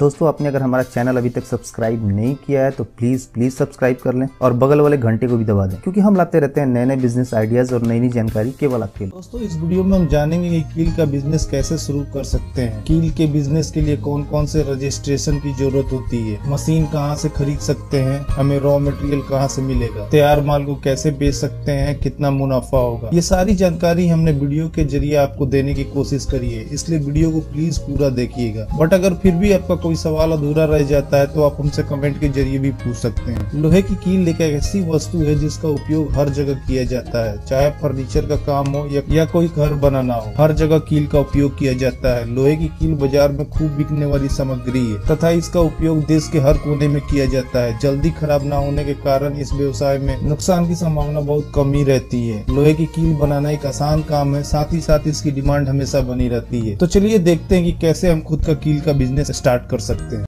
दोस्तों, आपने अगर हमारा चैनल अभी तक सब्सक्राइब नहीं किया है तो प्लीज़ प्लीज़ सब्सक्राइब कर लें और बगल वाले घंटे को भी दबा दें, क्योंकि हम लाते रहते हैं नए नए बिज़नेस आइडियाज़ और नई नई जानकारी केवल आपके लिए। दोस्तों, इस वीडियो में हम जानेंगे कि कील का बिज़नेस कैसे शुरू कर सकते हैं। कील के बिज़नेस के लिए कौन कौन से रजिस्ट्रेशन की ज़रूरत होती है? मशीन कहाँ से खरीद सकते हैं? हमें रॉ मटेरियल कहाँ से मिलेगा? तैयार माल को कैसे बेच सकते हैं? कितना मुनाफा होगा? ये सारी जानकारी हमने वीडियो के ज़रिए आपको देने की कोशिश करी है। इसलिए वीडियो को प्लीज़ पूरा देखिएगा। बट अगर फिर भी आपका कोई सवाल अधूरा रह जाता है तो आप हमसे कमेंट के ज़रिए भी पूछ सकते हैं। लोहे की कील एक ऐसी वस्तु है जिसका उपयोग हर जगह किया जाता है चाहे फर्नीचर का काम हो या, या कोई घर बनाना हो। हर जगह कील का उपयोग किया जाता है। लोहे की कील बाज़ार में खूब बिकने वाली सामग्री है तथा इसका उपयोग देश के हर कोने में किया जाता है। जल्दी खराब न होने के कारण इस व्यवसाय में नुकसान की संभावना बहुत कम ही रहती है। लोहे की कील बनाना एक आसान काम है साथ ही साथ इसकी डिमांड हमेशा बनी रहती है। तो चलिए देखते हैं कि कैसे हम खुद का कील का बिज़नेस स्टार्ट कर सकते हैं।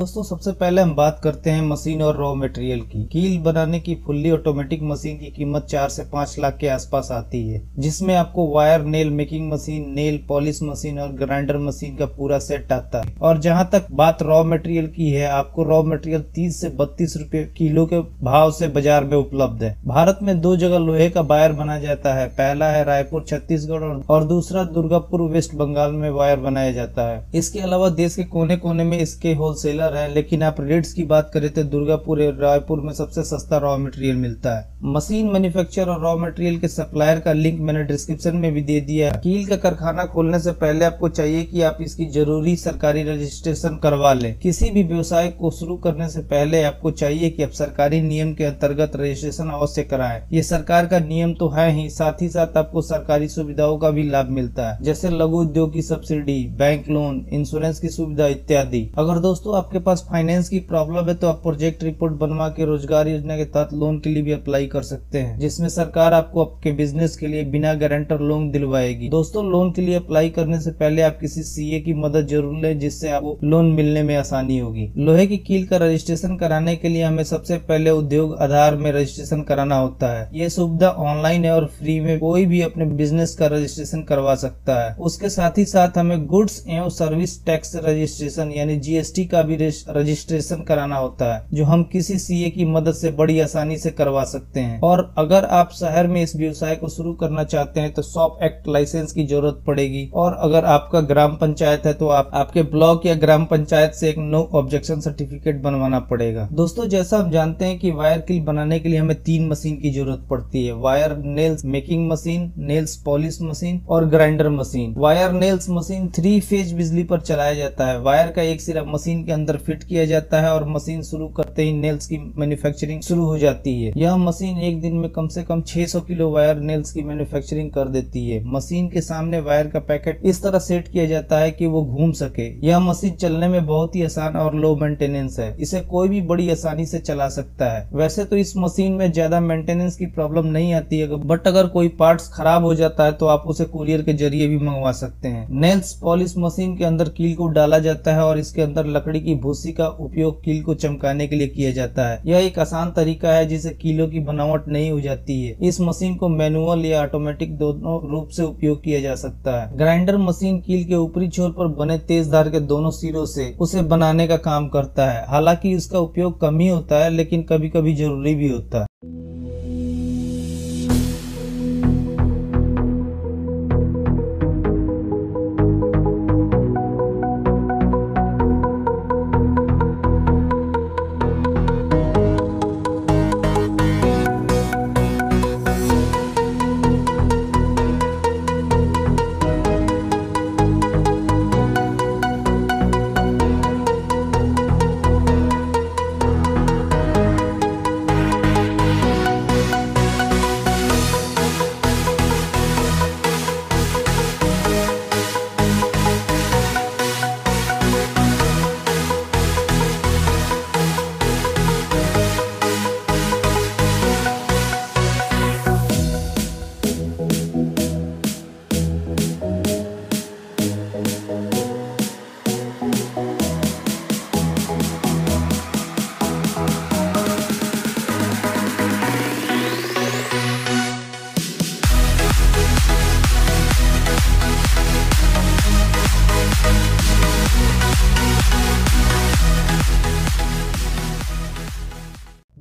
दोस्तों, सबसे पहले हम बात करते हैं मशीन और रॉ मटेरियल की। कील बनाने की फुल्ली ऑटोमेटिक मशीन की कीमत चार से पाँच लाख के आसपास आती है, जिसमें आपको wire nail making machine nail polish machine और ग्राइंडर मशीन का पूरा सेट आता है। और जहाँ तक बात रॉ मटेरियल की है, आपको रॉ मटेरियल तीस से बत्तीस रूपए किलो के भाव से बाज़ार में उपलब्ध है। भारत में दो जगह लोहे का वायर बना जाता है, पहला है रायपुर, छत्तीसगढ़ और दूसरा दुर्गापुर, वेस्ट बंगाल में वायर बनाया जाता है। इसके अलावा देश के कोने कोने में इसके होलसेलर है, लेकिन आप रेट्स की बात करें तो दुर्गापुर रायपुर में सबसे सस्ता रॉ मटेरियल मिलता है। मशीन मैन्युफैक्चर और रॉ मटेरियल के सप्लायर का लिंक मैंने डिस्क्रिप्शन में भी दे दिया है। कील का कारखाना खोलने से पहले आपको चाहिए कि आप इसकी ज़रूरी सरकारी रजिस्ट्रेशन करवा लें। किसी भी व्यवसाय को शुरू करने से पहले आपको चाहिए कि आप सरकारी नियम के अंतर्गत रजिस्ट्रेशन अवश्य कराएँ। ये सरकार का नियम तो है ही, साथ ही साथ आपको सरकारी सुविधाओं का भी लाभ मिलता है, जैसे लघु उद्योग की सब्सिडी बैंक लोन इंश्योरेंस की सुविधा इत्यादि। अगर दोस्तों आपके पास फाइनेंस की प्रॉब्लम है तो आप प्रोजेक्ट रिपोर्ट बनवा के रोज़गार योजना के तहत लोन के लिए भी अप्लाई कर सकते हैं, जिसमें सरकार आपको आपके बिज़नेस के लिए बिना गारंटर लोन दिलवाएगी। दोस्तों लोन के लिए अप्लाई करने से पहले आप किसी सीए की मदद ज़रूर लें, जिससे आपको लोन मिलने में आसानी होगी। लोहे की कील का रजिस्ट्रेशन कराने के लिए हमें सबसे पहले उद्योग आधार में रजिस्ट्रेशन कराना होता है। ये सुविधा ऑनलाइन है और फ्री में कोई भी अपने बिज़नेस का रजिस्ट्रेशन करवा सकता है। उसके साथ ही साथ हमें गुड्स एवं सर्विस टैक्स रजिस्ट्रेशन यानी जीएसटी का भी रजिस्ट्रेशन कराना होता है, जो हम किसी सीए की मदद से बड़ी आसानी से करवा सकते हैं। और अगर आप शहर में इस व्यवसाय को शुरू करना चाहते हैं तो शॉप एक्ट लाइसेंस की ज़रूरत पड़ेगी। और अगर आपका ग्राम पंचायत है तो आप, आपके ब्लॉक या ग्राम पंचायत से एक नो ऑब्जेक्शन सर्टिफिकेट बनवाना पड़ेगा। दोस्तों, जैसा हम जानते हैं कि वायर किल बनाने के लिए हमें तीन मशीन की ज़रूरत पड़ती है। Wire, nails making machine, nails polish machine और grinder machine. Wire, nails machine three phase बिजली पर चलाया जाता है। वायर का एक सिरा मशीन के अंदर फिट किया जाता है और मशीन शुरू करते ही नेल्स की मैन्युफैक्चरिंग शुरू हो जाती है। यह मशीन एक दिन में कम से कम 600 किलो वायर नेल्स की मैन्युफैक्चरिंग कर देती है। मशीन के सामने वायर का पैकेट इस तरह सेट किया जाता है कि वो घूम सके। यह मशीन चलने में बहुत ही आसान और लो मेंटेनेंस है। इसे कोई भी बड़ी आसानी से चला सकता है। वैसे तो इस मशीन में ज़्यादा मेंटेनेंस की प्रॉब्लम नहीं आती है बट अगर कोई पार्ट खराब हो जाता है तो आप उसे कुरियर के ज़रिए भी मंगवा सकते हैं। नेल्स पॉलिश मशीन के अंदर कील को डाला जाता है और इसके अंदर लकड़ी की भूसी का उपयोग कील को चमकाने के लिए किया जाता है। यह एक आसान तरीका है जिसे कीलों की बनावट नहीं हो जाती है। इस मशीन को मैनुअल या ऑटोमेटिक दोनों रूप से उपयोग किया जा सकता है। ग्राइंडर मशीन कील के ऊपरी छोर पर बने तेज धार के दोनों सिरों से उसे बनाने का काम करता है। हालाँकि इसका उपयोग कम ही होता है, लेकिन कभी कभी ज़रूरी भी होता है।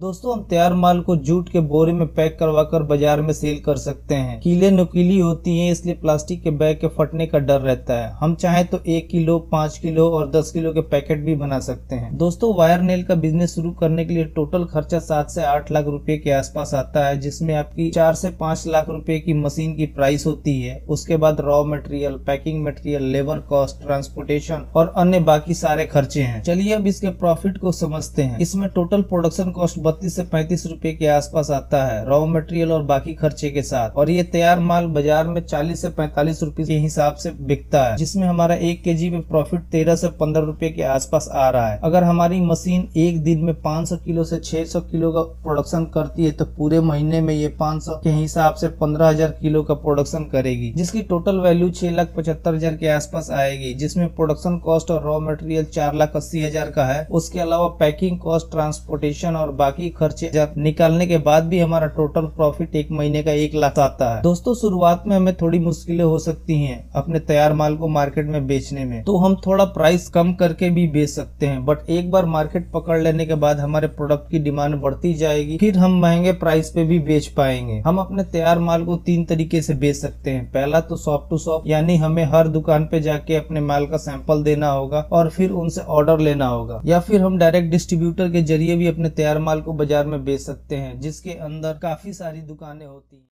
दोस्तों, हम तैयार माल को जूट के बोरे में पैक करवा कर बाज़ार में सेल कर सकते हैं। कीले नुकीली होती हैं, इसलिए प्लास्टिक के बैग के फटने का डर रहता है। हम चाहे तो एक किलो, पाँच किलो और दस किलो के पैकेट भी बना सकते हैं। दोस्तों, वायर नेल का बिज़नेस शुरू करने के लिए टोटल खर्चा सात से आठ लाख रुपए के आसपास आता है, जिसमें आपकी चार से पाँच लाख रुपए की मशीन की प्राइस होती है। उसके बाद raw material packing material labour cost transportation और अन्य बाकी सारे खर्चे हैं। चलिए अब इसके प्रॉफिट को समझते हैं। इसमें टोटल प्रोडक्शन कॉस्ट बत्तीस से पैंतीस रूपए के आसपास आता है रॉ मटेरियल और बाकी खर्चे के साथ। और ये तैयार माल बाज़ार में चालीस से पैंतालीस रूपए के हिसाब से बिकता है, जिसमें हमारा एक के में प्रॉफिट तेरह से पंद्रह रूपए के आसपास आ रहा है। अगर हमारी मशीन एक दिन में 500 किलो से 600 किलो का प्रोडक्शन करती है तो पूरे महीने में ये 500 के हिसाब से पंद्रह हज़ार किलो का प्रोडक्शन करेगी, जिसकी टोटल वैल्यू छह लाख पचहत्तर हज़ार के आसपास आएगी, जिसमें प्रोडक्शन कॉस्ट और रॉ मटेरियल चार लाख अस्सी हज़ार का है। उसके अलावा पैकिंग कॉस्ट ट्रांसपोर्टेशन और बाकी खर्चे जब निकालने के बाद भी हमारा टोटल प्रॉफिट एक महीने का एक लाख आता है। दोस्तों, शुरुआत में हमें थोड़ी मुश्किलें हो सकती हैं अपने तैयार माल को मार्केट में बेचने में। तो हम थोड़ा प्राइस कम करके भी बेच सकते हैं बट एक बार मार्केट पकड़ लेने के बाद हमारे प्रोडक्ट की डिमांड बढ़ती जाएगी, फिर हम महँगे प्राइस पे भी बेच पाएँगे। हम अपने तैयार माल को तीन तरीके से बेच सकते हैं। पहला तो शॉप टू शॉप यानी हमें हर दुकान पे जाके अपने माल का सैंपल देना होगा और फिर उनसे ऑर्डर लेना होगा, या फिर हम डायरेक्ट डिस्ट्रीब्यूटर के ज़रिए भी अपने तैयार माल को बाज़ार में बेच सकते हैं जिसके अंदर काफ़ी सारी दुकानें होती हैं।